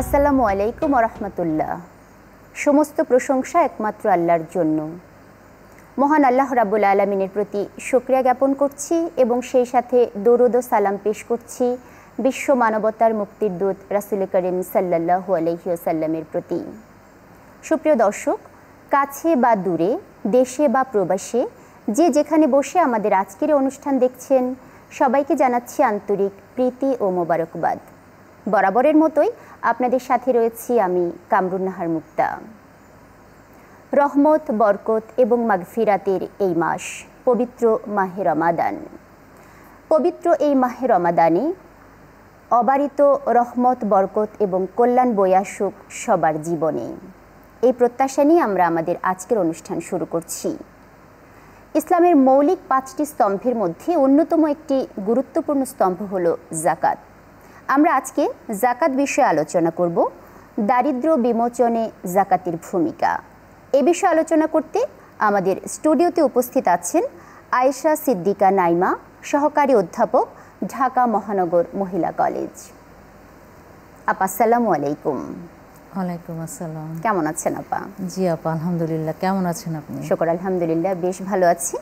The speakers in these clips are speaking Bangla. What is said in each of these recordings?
আসসালামু আলাইকুম রহমতুল্লাহ সমস্ত প্রশংসা একমাত্র আল্লাহর জন্য। মহান আল্লাহ রাবুল আলমিনের প্রতি শুক্রিয়া জ্ঞাপন করছি এবং সেই সাথে দরুদ সালাম পেশ করছি বিশ্ব মানবতার মুক্তির দূত রাসুল করিম সাল্লাহ আলহিউসাল্লামের প্রতি। সুপ্রিয় দর্শক, কাছে বা দূরে, দেশে বা প্রবাসে, যে যেখানে বসে আমাদের আজকের অনুষ্ঠান দেখছেন, সবাইকে জানাচ্ছি আন্তরিক প্রীতি ও মোবারকবাদ। বরাবরের মতোই আপনাদের সাথে রয়েছি আমি কামরুন নাহার মুক্তা। রহমত, বরকত এবং মাগফিরাতের এই মাস পবিত্র মাহে রমাদান। পবিত্র এই মাহে রমাদানে অবারিত রহমত, বরকত এবং কল্যাণ বয়াসুক সবার জীবনে। এই প্রত্যাশা নিয়ে আমরা আমাদের আজকের অনুষ্ঠান শুরু করছি। ইসলামের মৌলিক পাঁচটি স্তম্ভের মধ্যে অন্যতম একটি গুরুত্বপূর্ণ স্তম্ভ হল জাকাত আমরা আজকে জাকাত বিষয়ে আলোচনা করব। দারিদ্র বিমোচনে জাকাতের ভূমিকা। এ বিষয়ে আলোচনা করতে আমাদের স্টুডিওতে উপস্থিত আছেন আয়েশা সিদ্দিকা নাইমা সহকারী অধ্যাপক ঢাকা মহানগর মহিলা কলেজ। আপা আসসালামু আলাইকুম। ওয়ালাইকুম আসসালাম। কেমন আছেন আপা? জি আপা আলহামদুলিল্লাহ। কেমন আছেন আপনি? শকর আলহামদুলিল্লাহ বেশ ভালো আছি।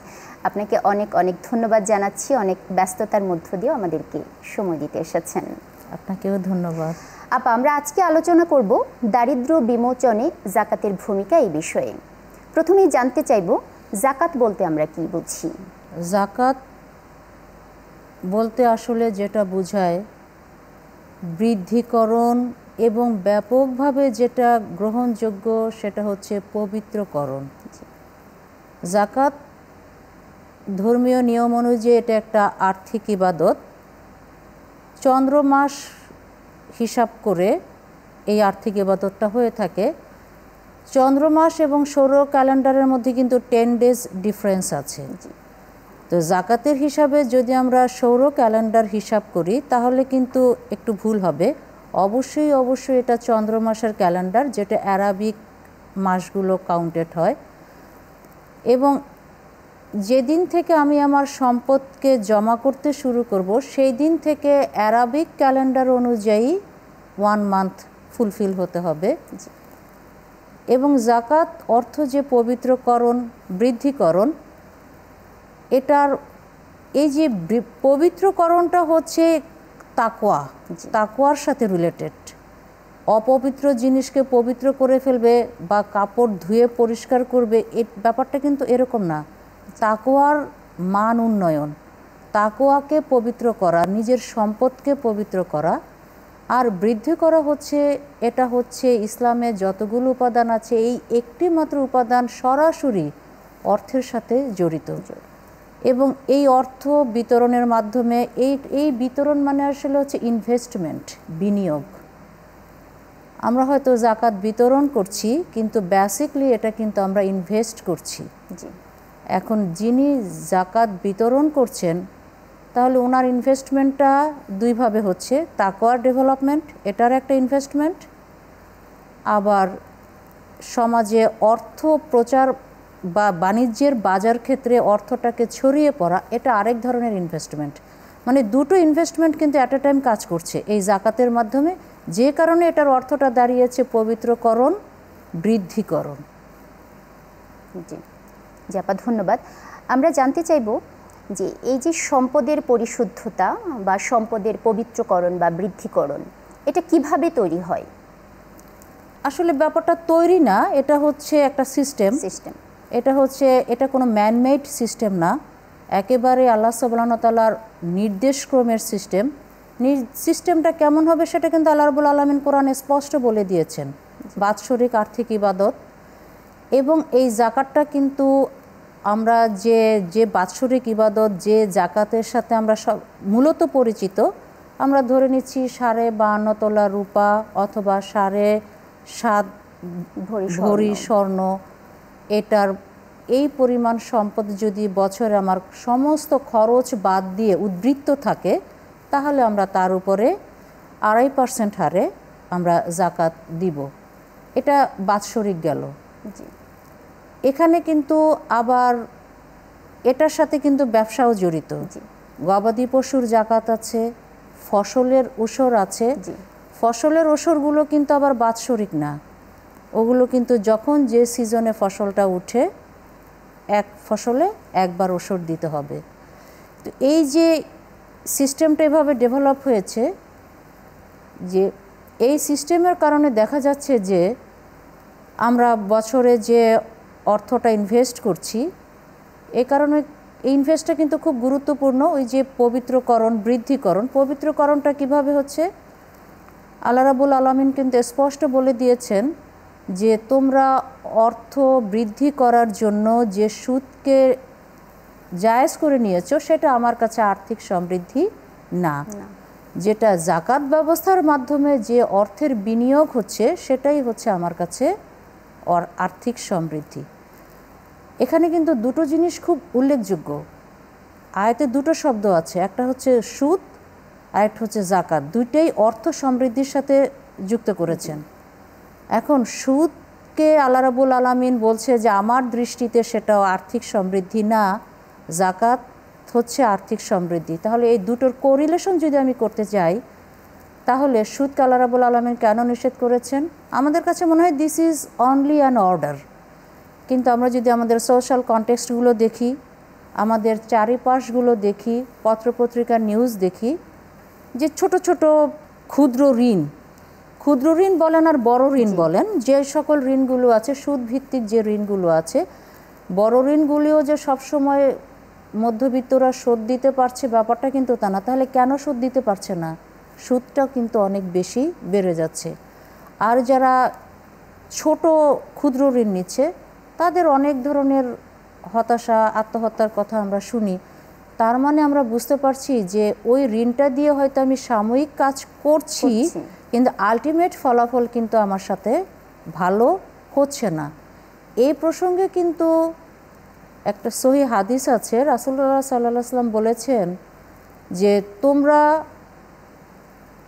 আপনাকে অনেক অনেক ধন্যবাদ জানাচ্ছি। অনেক ব্যস্ততার মধ্য দিয়েও আমাদেরকে সময় দিতে এসেছেন। আপনাকেও ধন্যবাদ। আপা আমরা আজকে আলোচনা করব দারিদ্র বিমোচনে জাকাতের ভূমিকা এই বিষয়ে। প্রথমেই জানতে চাইব জাকাত বলতে আমরা কি বুঝি? জাকাত বলতে আসলে যেটা বোঝায় বৃদ্ধিকরণ এবং ব্যাপকভাবে যেটা গ্রহণযোগ্য সেটা হচ্ছে পবিত্রকরণ। জাকাত ধর্মীয় নিয়ম অনুযায়ী এটা একটা আর্থিক ইবাদত। চন্দ্রমাস হিসাব করে এই আর্থিক এবাদতটা হয়ে থাকে। চন্দ্রমাস এবং সৌর ক্যালেন্ডারের মধ্যে কিন্তু টেন ডেজ ডিফারেন্স আছে। তো জাকাতের হিসাবে যদি আমরা সৌর ক্যালেন্ডার হিসাব করি তাহলে কিন্তু একটু ভুল হবে। অবশ্যই অবশ্যই এটা চন্দ্রমাসের ক্যালেন্ডার যেটা অ্যারাবিক মাসগুলো কাউন্টেড হয়। এবং যেদিন থেকে আমি আমার সম্পদকে জমা করতে শুরু করব, সেই দিন থেকে অ্যারাবিক ক্যালেন্ডার অনুযায়ী ওয়ান মান্থ ফুলফিল হতে হবে। এবং জাকাত অর্থ যে পবিত্রকরণ, বৃদ্ধিকরণ, এটার এই যে পবিত্রকরণটা হচ্ছে তাকোয়া তাকোয়ার সাথে রিলেটেড অপবিত্র জিনিসকে পবিত্র করে ফেলবে বা কাপড় ধুয়ে পরিষ্কার করবে, এ ব্যাপারটা কিন্তু এরকম না। তাকোয়ার মান উন্নয়ন। তাকোয়াকে পবিত্র করা, নিজের সম্পদকে পবিত্র করা আর বৃদ্ধি করা হচ্ছে, এটা হচ্ছে ইসলামে যতগুলো উপাদান আছে, এই একটি মাত্র উপাদান সরাসরি অর্থের সাথে জড়িত। এবং এই অর্থ বিতরণের মাধ্যমে, এই এই বিতরণ মানে আসলে হচ্ছে ইনভেস্টমেন্ট বিনিয়োগ। আমরা হয়তো জাকাত বিতরণ করছি, কিন্তু বেসিকলি এটা কিন্তু আমরা ইনভেস্ট করছি। এখন যিনি জাকাত বিতরণ করছেন, তাহলে ওনার ইনভেস্টমেন্টটা দুইভাবে হচ্ছে। তাকোয়ার ডেভেলপমেন্ট এটার একটা ইনভেস্টমেন্ট আবার সমাজে অর্থ প্রচার বা বাণিজ্যের বাজার ক্ষেত্রে অর্থটাকে ছড়িয়ে পড়া, এটা আরেক ধরনের ইনভেস্টমেন্ট মানে দুটো ইনভেস্টমেন্ট কিন্তু অ্যাট এ টাইম কাজ করছে। এই জাকাতের মাধ্যমে যে কারণে এটার অর্থটা দাঁড়িয়েছে পবিত্রকরণ, বৃদ্ধিকরণ। জি। জি আপা ধন্যবাদ। আমরা জানতে চাইব যে এই যে সম্পদের পরিশুদ্ধতা বা সম্পদের পবিত্রকরণ বা বৃদ্ধিকরণ এটা কীভাবে তৈরি হয়? আসলে ব্যাপারটা তৈরি না এটা হচ্ছে একটা সিস্টেম। সিস্টেম। এটা হচ্ছে এটা কোনো ম্যানমেড সিস্টেম না। একেবারে আল্লাহ সাবলানতালার নির্দেশক্রমের সিস্টেম। সিস্টেমটা কেমন হবে সেটা কিন্তু আল্লাহ রবুল আলমিন কোরআনে স্পষ্ট বলে দিয়েছেন। বাৎসরিক আর্থিক ইবাদত। এবং এই জাকাতটা কিন্তু আমরা যে যে বাৎসরিক ইবাদত যে জাকাতের সাথে আমরা সব মূলত পরিচিত আমরা ধরে নিচ্ছি সাড়ে বাহান্ন তোলা রূপা অথবা সাড়ে সাত ভরি স্বর্ণ। এটার এই পরিমাণ সম্পদ যদি বছরে আমার সমস্ত খরচ বাদ দিয়ে উদ্বৃত্ত থাকে তাহলে আমরা তার উপরে আড়াই পার্সেন্ট হারে আমরা জাকাত দিব। এটা বাৎসরিক গেল। এখানে কিন্তু আবার এটার সাথে কিন্তু ব্যবসাও জড়িত। গবাদি পশুর জাকাত আছে ফসলের উসর আছে। ফসলের ওসরগুলো কিন্তু আবার বাৎসরিক না। ওগুলো কিন্তু যখন যে সিজনে ফসলটা উঠে এক ফসলে একবার ওষর দিতে হবে। তো এই যে সিস্টেমটা এভাবে ডেভেলপ হয়েছে যে এই সিস্টেমের কারণে দেখা যাচ্ছে যে আমরা বছরে যে অর্থটা ইনভেস্ট করছি। এ কারণে এই ইনভেস্টটা কিন্তু খুব গুরুত্বপূর্ণ। ওই যে পবিত্রকরণ বৃদ্ধিকরণ পবিত্রকরণটা কীভাবে হচ্ছে? আল্লাহ রাবুল আলমিন কিন্তু স্পষ্ট বলে দিয়েছেন যে তোমরা অর্থ বৃদ্ধি করার জন্য যে সুদকে জায়েজ করে নিয়েছো সেটা আমার কাছে আর্থিক সমৃদ্ধি না। যেটা জাকাত ব্যবস্থার মাধ্যমে যে অর্থের বিনিয়োগ হচ্ছে সেটাই হচ্ছে আমার কাছে আর্থিক সমৃদ্ধি। এখানে কিন্তু দুটো জিনিস খুব উল্লেখযোগ্য। আয়তে দুটো শব্দ আছে, একটা হচ্ছে সুদ, আর একটা হচ্ছে জাকাত। দুইটাই অর্থ সমৃদ্ধির সাথে যুক্ত করেছেন। এখন সুদকে আল্লাহ রাবুল আলমিন বলছে যে, আমার দৃষ্টিতে সেটাও আর্থিক সমৃদ্ধি না, জাকাত হচ্ছে আর্থিক সমৃদ্ধি। তাহলে এই দুটোর কোরিলেশন যদি আমি করতে চাই তাহলে সুদ আল্লাহ রাবুল আলমিন কেন নিষেধ করেছেন? আমাদের কাছে মনে হয় this is only an order কিন্তু আমরা যদি আমাদের সোশ্যাল কন্টেক্সটগুলো দেখি আমাদের চারিপাশগুলো দেখি পত্রপত্রিকার নিউজ দেখি যে ছোট ছোট ক্ষুদ্র ঋণ ক্ষুদ্র ঋণ বলেন আর বড় ঋণ বলেন যে সকল ঋণগুলো আছে সুদ ভিত্তিক যে ঋণগুলো আছে বড় ঋণগুলিও যে সবসময় মধ্যবিত্তরা শোধ দিতে পারছে ব্যাপারটা কিন্তু তা না। তাহলে কেন শোধ দিতে পারছে না? সুদটাও কিন্তু অনেক বেশি বেড়ে যাচ্ছে। আর যারা ছোট ক্ষুদ্র ঋণ নিচ্ছে তাদের অনেক ধরনের হতাশা আত্মহত্যার কথা আমরা শুনি। তার মানে আমরা বুঝতে পারছি যে ওই ঋণটা দিয়ে হয়তো আমি সাময়িক কাজ করছি কিন্তু আলটিমেট ফলাফল কিন্তু আমার সাথে ভালো হচ্ছে না। এই প্রসঙ্গে কিন্তু একটা সহি হাদিস আছে। রাসুল্লাহ সাল্লাহ সাল্লাম বলেছেন যে তোমরা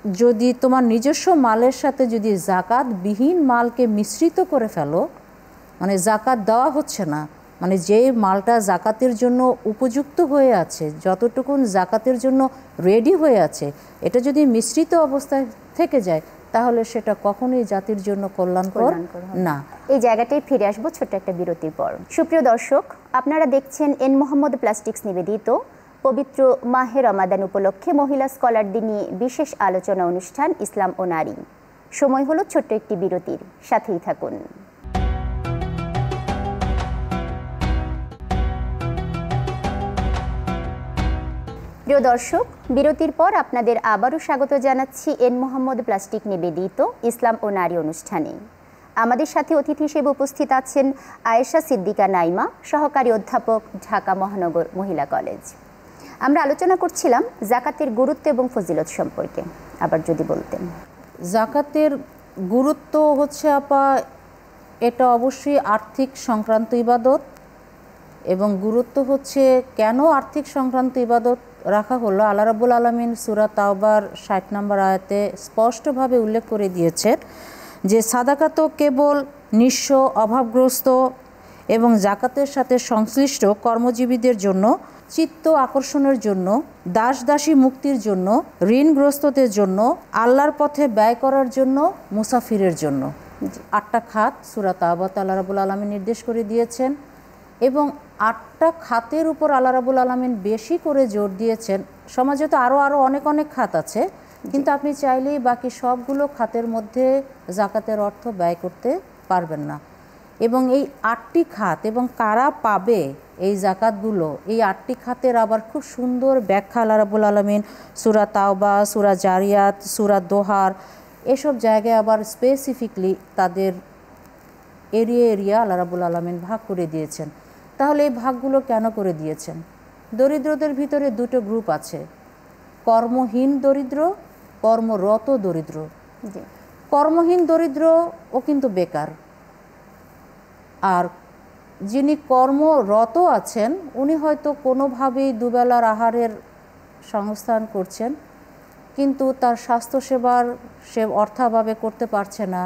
যদি তোমার নিজস্ব মালের সাথে যদি জাকাত বিহীন মালকে মিশ্রিত করে ফেলো মানে জাকাত দেওয়া হচ্ছে না মানে যে মালটা জাকাতের জন্য উপযুক্ত হয়ে আছে যতটুকুন জাকাতের জন্য রেডি হয়ে আছে এটা যদি মিশ্রিত অবস্থায় থেকে যায় তাহলে সেটা কখনোই জাতির জন্য কল্যাণকর না। এই জায়গাটায় ফিরে আসব ছোট্ট একটা বিরতির পর। সুপ্রিয় দর্শক আপনারা দেখছেন এন মোহাম্মদ প্লাস্টিক্স নিবেদিত। পবিত্র মাহে রমাদান উপলক্ষে মহিলা স্কলারদের নিয়ে বিশেষ আলোচনা অনুষ্ঠান ইসলাম ও নারী। সময় হলো ছোট্ট একটি বিরতির। সাথেই থাকুন। প্রিয় দর্শক, বিরতির পর আপনাদের আবারও স্বাগত জানাচ্ছি এন মোহাম্মদ প্লাস্টিক নিবেদিত ইসলাম ও নারী অনুষ্ঠানে। আমাদের সাথে অতিথি হিসেবে উপস্থিত আছেন আয়েশা সিদ্দিকা নাইমা, সহকারী অধ্যাপক, ঢাকা মহানগর মহিলা কলেজ। আমরা আলোচনা করছিলাম জাকাতের গুরুত্ব এবং ফজিলত সম্পর্কে। আবার যদি বলতেন। জাকাতের গুরুত্ব হচ্ছে আপা, এটা অবশ্যই আর্থিক সংক্রান্ত ইবাদত এবং গুরুত্ব হচ্ছে কেন আর্থিক সংক্রান্ত ইবাদত রাখা হলো। আল্লাহ রাবুল আলমিন সুরা তাওবার ষাট নম্বর আয়াতে স্পষ্টভাবে উল্লেখ করে দিয়েছেন যে সাদাকা তো কেবল নিঃস্ব, অভাবগ্রস্ত এবং জাকাতের সাথে সংশ্লিষ্ট কর্মজীবীদের জন্য চিত্ত আকর্ষণের জন্য দাস দাসী মুক্তির জন্য, ঋণগ্রস্তদের জন্য, আল্লাহর পথে ব্যয় করার জন্য, মুসাফিরের জন্য। আটটা খাত সুরা তাওবাত আল্লাহ রাবুল আলমী নির্দেশ করে দিয়েছেন এবং আটটা খাতের উপর আল্লাহ রাবুল আলমিন বেশি করে জোর দিয়েছেন। সমাজে তো আরও আরও অনেক অনেক খাত আছে। কিন্তু আপনি চাইলেই বাকি সবগুলো খাতের মধ্যে জাকাতের অর্থ ব্যয় করতে পারবেন না। এবং এই আটটি খাত এবং কারা পাবে এই জাকাতগুলো এই আটটি খাতের আবার খুব সুন্দর ব্যাখ্যা আল্লাহ রাবুল আলমিন সুরা তাওবা সুরা জারিয়াত সুরা দোহার এসব জায়গায় আবার স্পেসিফিকলি তাদের এরিয়া এরিয়া আল্লাহ রাবুল আলমিন ভাগ করে দিয়েছেন। তাহলে এই ভাগগুলো কেন করে দিয়েছেন? দরিদ্রদের ভিতরে দুটো গ্রুপ আছে। কর্মহীন দরিদ্র কর্মরত দরিদ্র। কর্মহীন দরিদ্র ও কিন্তু বেকার। যিনি কর্মরত আছেন, উনি হয়তো কোনোভাবেই দুবেলার আহারের সংস্থান করছেন, কিন্তু তার স্বাস্থ্যসেবার সে অর্থাভাবে করতে পারছে না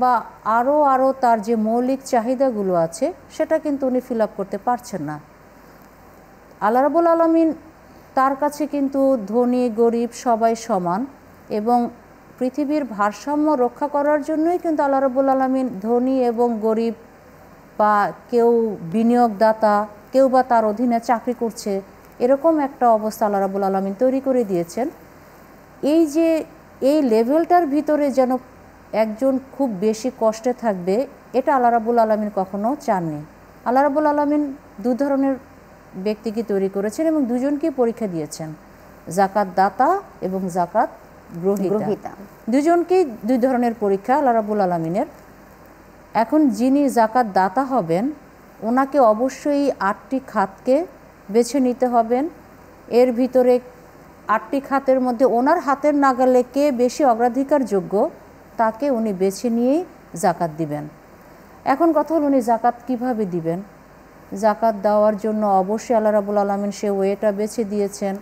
বা আরও আরও তার যে মৌলিক চাহিদাগুলো আছে, সেটা কিন্তু উনি ফিল করতে পারছেন না। আল্লাহ রাবুল আলমিন তার কাছে কিন্তু ধনী, গরিব সবাই সমান এবং পৃথিবীর ভারসাম্য রক্ষা করার জন্যই কিন্তু আল্লাহ রবুল আলমিন ধনী এবং গরিব বা কেউ বিনিয়োগদাতা কেউ বা তার অধীনে চাকরি করছে এরকম একটা অবস্থা আল্লাহ রাবুল আলমিন তৈরি করে দিয়েছেন। এই যে এই লেভেলটার ভিতরে যেন একজন খুব বেশি কষ্টে থাকবে এটা আল্লাহ রাবুল আলমিন কখনো চাননি। আল্লাহ রাবুল আলমিন দু ধরনের ব্যক্তিকে তৈরি করেছেন এবং দুজনকে পরীক্ষা দিয়েছেন। জাকাত দাতা এবং জাকাত গ্রহিতা। গ্রহিতা। দুজনকেই দুই ধরনের পরীক্ষা আল্লাহ রাবুল আলমিনের এখন যিনি জাকাত দাতা হবেন, ওনাকে অবশ্যই আটটি খাতকে বেছে নিতে হবেন। এর ভিতরে আটটি খাতের মধ্যে ওনার হাতের নাগালে কে বেশি অগ্রাধিকার যোগ্য তাকে উনি বেছে নিয়েই জাকাত দিবেন। এখন কথা হল উনি জাকাত কীভাবে দিবেন? জাকাত দেওয়ার জন্য অবশ্যই আল্লাহ রাবুল আলমিন সে ওয়েটা বেছে দিয়েছেন।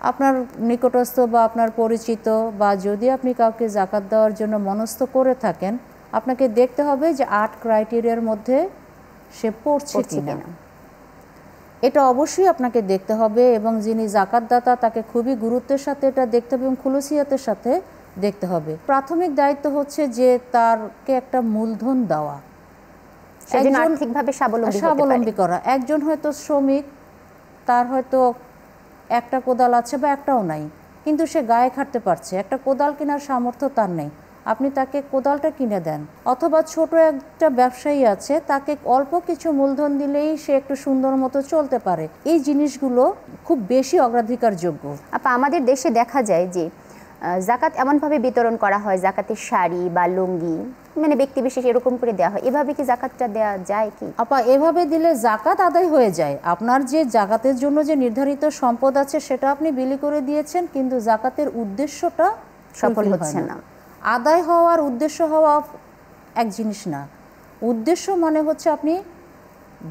আপনার নিকটস্থ বা আপনার পরিচিত বা যদি আপনি কাউকে জাকাত দেওয়ার জন্য মনস্থ করে থাকেন আপনাকে দেখতে হবে যে আট ক্রাইটেরিয়ার মধ্যে সে পড়ছে কিনা। এটা অবশ্যই আপনাকে দেখতে হবে এবং যিনি জাকাতদাতা তাকে খুবই গুরুত্বের সাথে এটা দেখতে হবে এবং খুলসিয়াতের সাথে দেখতে হবে। প্রাথমিক দায়িত্ব হচ্ছে যে তারকে একটা মূলধন দেওয়া। স্বাবলম্বী করা। একজন হয়তো শ্রমিক তার হয়তো একটা কোদাল আছে বা একটাও নাই। কিন্তু সে গায়ে খাটতে পারছে। একটা কোদাল কেনার সামর্থ্য তার নেই। আপনি তাকে কোদালটা কিনে দেন। অথবা ছোট একটা ব্যবসায়ী আছে তাকে অল্প কিছু মূলধন দিলেই সে একটু সুন্দর মতো চলতে পারে। এই জিনিসগুলো খুব বেশি অগ্রাধিকারযোগ্য। আপা আমাদের দেশে দেখা যায় যে জাকাত এমনভাবে বিতরণ করা হয় জাকাতের শাড়ি বা লুঙ্গি মানে ব্যক্তি বিশেষ এরকম করে দেওয়া হয়। এভাবে কি জাকাতটা দেওয়া যায় কি? আপা এভাবে দিলে জাকাত আদায় হয়ে যায়। আপনার যে জাকাতের জন্য যে নির্ধারিত সম্পদ আছে সেটা আপনি বিলি করে দিয়েছেন কিন্তু জাকাতের উদ্দেশ্যটা সফল হচ্ছে না। আদায় হওয়ার উদ্দেশ্য হওয়া এক জিনিস না। উদ্দেশ্য মানে হচ্ছে আপনি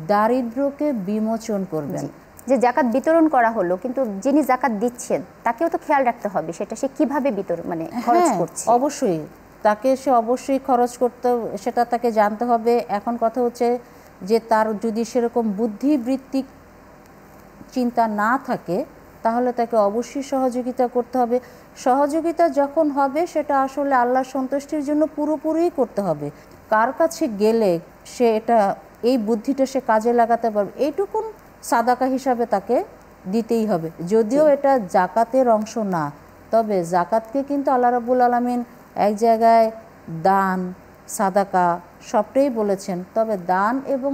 দারিদ্রকে বিমোচন করবেন। যে জাকাত বিতরণ করা হলো কিন্তু যিনি জাকাত দিচ্ছেন তাকেও তো খেয়াল রাখতে হবে সেটা সে কীভাবে বিতরণ মানে খরচ হ্যাঁ, করছে? অবশ্যই। তাকে সে অবশ্যই খরচ করতে সেটা তাকে জানতে হবে। এখন কথা হচ্ছে যে তার যদি সেরকম বুদ্ধিবৃত্তিক চিন্তা না থাকে তাহলে তাকে অবশ্যই সহযোগিতা করতে হবে। সহযোগিতা যখন হবে সেটা আসলে আল্লাহর সন্তুষ্টির জন্য পুরোপুরি করতে হবে। কার কাছে গেলে সে এটা এই বুদ্ধিটা সে কাজে লাগাতে পারবে এইটুকুন সাদাকা হিসাবে তাকে দিতেই হবে। যদিও এটা জাকাতের অংশ না তবে জাকাতকে কিন্তু আল্লাহ রাবুল আলমিন এক জায়গায় দান সাদাকা সবটাই বলেছেন। তবে দান এবং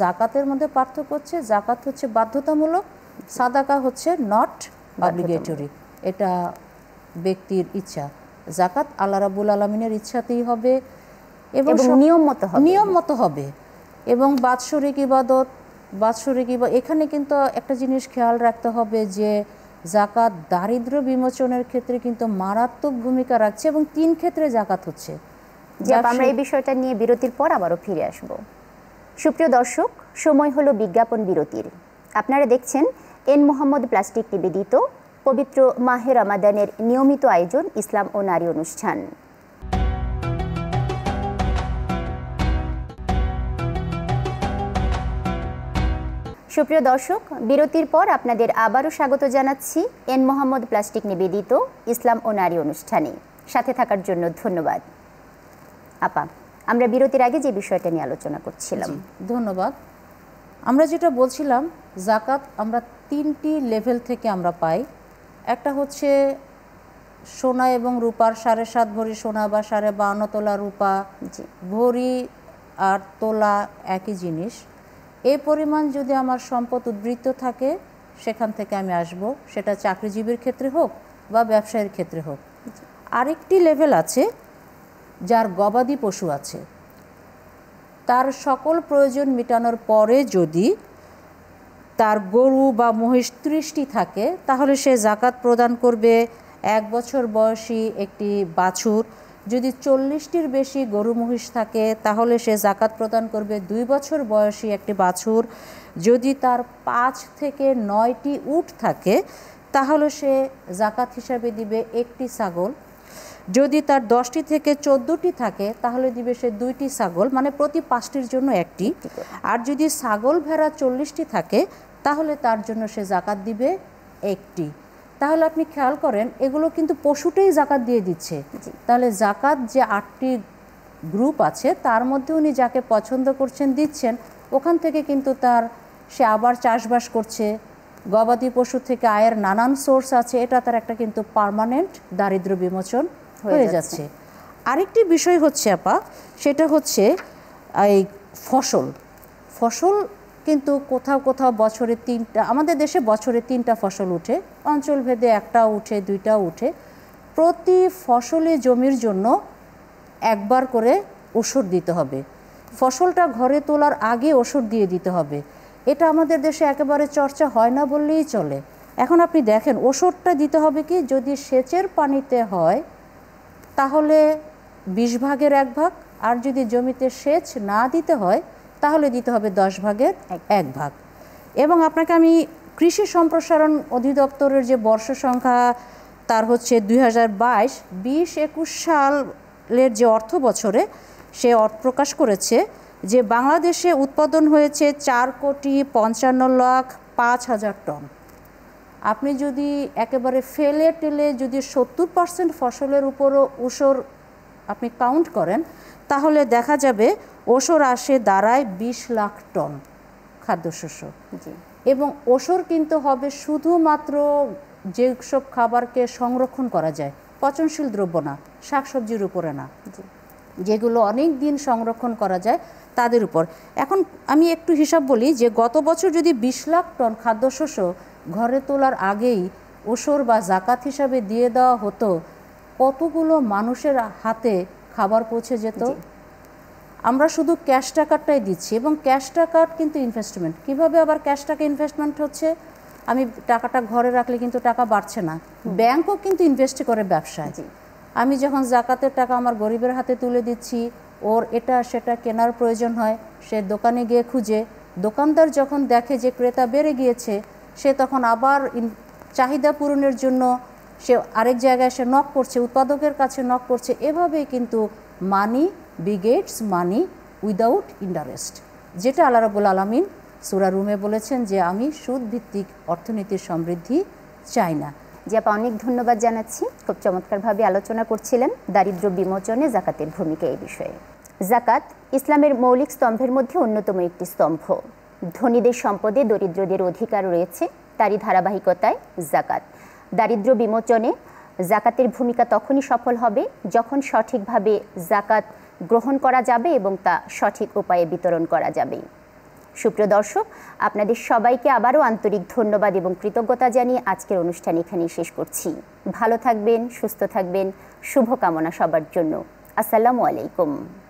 জাকাতের মধ্যে পার্থক্য হচ্ছে জাকাত হচ্ছে বাধ্যতামূলক সাদাকা হচ্ছে নট অব্লিগেটরি এটা ব্যক্তির ইচ্ছা। জাকাত আল্লাহ রাবুল আলমিনের ইচ্ছাতেই হবে এবং নিয়ম মতো নিয়ম মতো হবে। এবং বাৎসরিক ইবাদত বাৎসরিক ইবাদত এখানে কিন্তু একটা জিনিস খেয়াল রাখতে হবে যে জাকাত দারিদ্র বিমোচনের ক্ষেত্রে কিন্তু মারাত্মক ভূমিকা রাখছে এবং তিন ক্ষেত্রে জাকাত হচ্ছে। আমরা এই বিষয়টা নিয়ে বিরতির পর আবারও ফিরে আসব। সুপ্রিয় দর্শক সময় হলো বিজ্ঞাপন বিরতির। আপনারা দেখছেন এন মোহাম্মদ প্লাস্টিক নিবেদিত, পবিত্র মাহে রমাদানের নিয়মিত আয়োজন ইসলাম ও নারী অনুষ্ঠান। সুপ্রিয় দর্শক, বিরতির পর আপনাদের আবারও স্বাগত জানাচ্ছি এন মোহাম্মদ প্লাস্টিক নিবেদিত ইসলাম ও নারী অনুষ্ঠানে। সাথে থাকার জন্য ধন্যবাদ। আপা, আমরা বিরতির আগে যে বিষয়টা নিয়ে আলোচনা করছিলাম। ধন্যবাদ। আমরা যেটা বলছিলাম জাকাত আমরা তিনটি লেভেল থেকে আমরা পাই। একটা হচ্ছে সোনা এবং রূপার সাড়ে সাত ভরি সোনা বা সাড়ে বাউন্ন তোলা রূপা ভরি আর তোলা একই জিনিস। এ পরিমাণ যদি আমার সম্পদ উদ্বৃত্ত থাকে সেখান থেকে আমি আসব। সেটা চাকরিজীবীর ক্ষেত্রে হোক বা ব্যবসায়ের ক্ষেত্রে হোক। আরেকটি লেভেল আছে যার গবাদি পশু আছে। তার সকল প্রয়োজন মেটানোর পরে যদি তার গরু বা মহিষ ত্রিশটি থাকে, তাহলে সে জাকাত প্রদান করবে। এক বছর বয়সী একটি বাছুর যদি চল্লিশটির বেশি গরু মহিষ থাকে, তাহলে সে জাকাত প্রদান করবে। দুই বছর বয়সী একটি বাছুর যদি তার পাঁচ থেকে নয়টি উট থাকে, তাহলে সে জাকাত হিসাবে দিবে একটি ছাগল। যদি তার দশটি থেকে চোদ্দোটি থাকে তাহলে দিবে সে দুইটি ছাগল মানে প্রতি পাঁচটির জন্য একটি। আর যদি ছাগল ভেড়া চল্লিশটি থাকে তাহলে তার জন্য সে জাকাত দিবে একটি। তাহলে আপনি খেয়াল করেন এগুলো কিন্তু পশুটাই জাকাত দিয়ে দিচ্ছে। তাহলে জাকাত যে আটটি গ্রুপ আছে তার মধ্যে উনি যাকে পছন্দ করছেন দিচ্ছেন ওখান থেকে কিন্তু তার সে আবার চাষবাস করছে। গবাদি পশু থেকে আয়ের নানান সোর্স আছে এটা তার একটা কিন্তু পার্মানেন্ট দারিদ্র বিমোচন হয়ে যাচ্ছে। আরেকটি বিষয় হচ্ছে আপা সেটা হচ্ছে এই ফসল। ফসল কিন্তু কোথাও কোথাও বছরে তিনটা আমাদের দেশে বছরে তিনটা ফসল উঠে অঞ্চলভেদে একটা উঠে দুইটা উঠে। প্রতি ফসলে জমির জন্য একবার করে ওষুধ দিতে হবে। ফসলটা ঘরে তোলার আগে ওষুধ দিয়ে দিতে হবে। এটা আমাদের দেশে একেবারে চর্চা হয় না বললেই চলে। এখন আপনি দেখেন ওষুধটা দিতে হবে কি? যদি সেচের পানিতে হয় তাহলে বিশ ভাগের এক ভাগ আর যদি জমিতে সেচ না দিতে হয় তাহলে দিতে হবে দশ ভাগের এক ভাগ। এবং আপনাকে আমি কৃষি সম্প্রসারণ অধিদপ্তরের যে বর্ষ সংখ্যা তার হচ্ছে দুই হাজার বাইশ বিশ একুশ সালের যে অর্থ বছরে সে অর্থ প্রকাশ করেছে যে বাংলাদেশে উৎপাদন হয়েছে চার কোটি পঞ্চান্ন লাখ পাঁচ হাজার টন। আপনি যদি একেবারে ফেলে টেলে যদি সত্তর পার্সেন্ট ফসলের উপরও ওসর আপনি কাউন্ট করেন তাহলে দেখা যাবে ওসর আসে দাঁড়ায় বিশ লাখ টন খাদ্যশস্য এবং ওসর কিন্তু হবে শুধুমাত্র যেসব খাবারকে সংরক্ষণ করা যায় পচনশীল দ্রব্য না শাকসবজির উপরে না। যেগুলো অনেক দিন সংরক্ষণ করা যায় তাদের উপর। এখন আমি একটু হিসাব বলি যে গত বছর যদি বিশ লাখ টন খাদ্যশস্য ঘরে তোলার আগেই ওসর বা জাকাত হিসাবে দিয়ে দেওয়া হতো। কতগুলো মানুষের হাতে খাবার পৌঁছে যেত? আমরা শুধু ক্যাশ টাকাটাই দিচ্ছি এবং ক্যাশ টাকার কিন্তু ইনভেস্টমেন্ট কীভাবে আবার ক্যাশ টাকা ইনভেস্টমেন্ট হচ্ছে? আমি টাকাটা ঘরে রাখলে কিন্তু টাকা বাড়ছে না। ব্যাংকও কিন্তু ইনভেস্ট করে ব্যবসায়। আমি যখন জাকাতের টাকা আমার গরিবের হাতে তুলে দিচ্ছি ওর এটা সেটা কেনার প্রয়োজন হয় সে দোকানে গিয়ে খুঁজে। দোকানদার যখন দেখে যে ক্রেতা বেড়ে গিয়েছে সে তখন আবার চাহিদা পূরণের জন্য সে আরেক জায়গায় সে নক করছে, উৎপাদকের কাছে নক করছে। এভাবে কিন্তু money begets money without interest যেটা আল্লাহ রাবুল আলমিন সুরা রুমে বলেছেন যে, আমি সুদ ভিত্তিক অর্থনীতির সমৃদ্ধি চাই না। জি আপা, অনেক ধন্যবাদ জানাচ্ছি। খুব চমৎকারভাবে আলোচনা করছিলেন দারিদ্র্য বিমোচনে জাকাতের ভূমিকা এই বিষয়ে। জাকাত, ইসলামের মৌলিক স্তম্ভের মধ্যে অন্যতম একটি স্তম্ভ। ধনীদের সম্পদে দরিদ্রদের অধিকার রয়েছে, তারই ধারাবাহিকতায় জাকাত। দারিদ্র্য বিমোচনে জাকাতের ভূমিকা তখনই সফল হবে যখন সঠিকভাবে জাকাত গ্রহণ করা যাবে এবং তা সঠিক উপায়ে বিতরণ করা যাবে। সুপ্রিয় দর্শক, আপনাদের সবাইকে আবারও আন্তরিক ধন্যবাদ এবং কৃতজ্ঞতা জানিয়ে আজকের অনুষ্ঠান এখানেই শেষ করছি। ভালো থাকবেন, সুস্থ থাকবেন, শুভকামনা সবার জন্য। আসসালামু আলাইকুম।